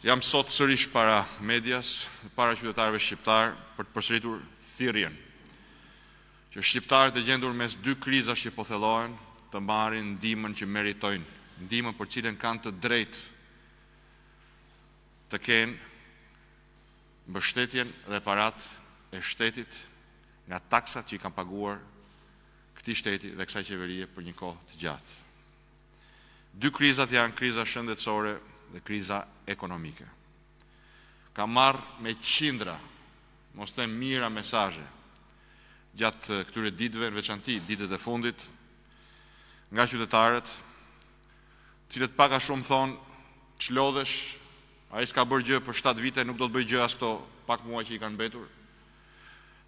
Jam sot sërish para medias, para qytetarëve shqiptarë për të përsëritur thirrjen që shqiptarët e gjendur mes dy krizash që po thellohen të marrin ndihmën që meritojnë, ndihmën për të cilën kanë të drejtë të kenë mbështetjen dhe paratë e shtetit nga taksat që i kanë paguar këtij shteti dhe kësaj qeverie për një kohë të gjatë. Dy krizat janë kriza shëndetësore dhe kriza ekonomike. Kam marrë me qindra, mos them mijëra mesazhe gjatë këtyre ditëve, në veçanti ditët e fundit, nga qytetarët, të cilët pak a shumë thonë ç'lodhesh, ai s'ka bërë gjë për shtatë vite, nuk do të bëjë gjë as këto pak muaj që i kanë mbetur.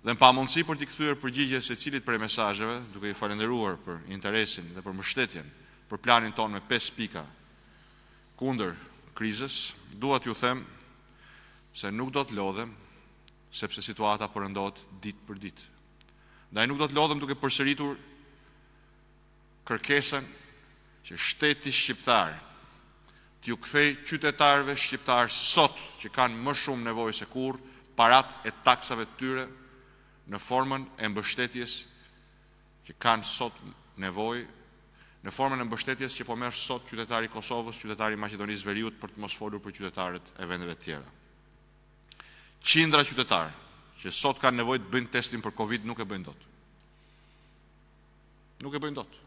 Dhe në pamundësi për t'i kthyer përgjigje secilit prej mesazheve, duke i falënderuar për interesin dhe për mbështetjen për planin tonë me pesë pika kundër krizës, dua t'ju them se nuk do të lodhem sepse situata po rëndohet ditë për ditë. Ndaj nuk do të lodhem duke përsëritur kërkesën që shteti shqiptar t'ju kthejë qytetarëve shqiptarë sot që kanë më shumë nevojë se kurrë paratë e taksave të tyre në formën e mbështetjes që kanë sot nevojë në formën e mbështetjes që po merr sot qytetari i Kosovës, qytetari i Maqedonisë Veriut për të mos folur për qytetarët e vendeve të tjera. Qindra qytetarë që sot kanë nevojë të bëjnë testin për Covid nuk e bëjnë dot. Nuk e bëjnë dot.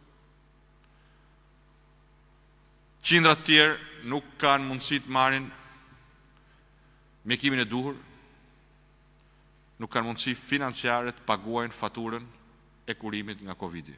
Qindra të tjerë nuk kanë mundësi të marrin mjekimin e duhur, nuk kanë mundësi financiare të paguajnë faturën e kurimit nga Covid-i.